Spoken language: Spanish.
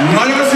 No le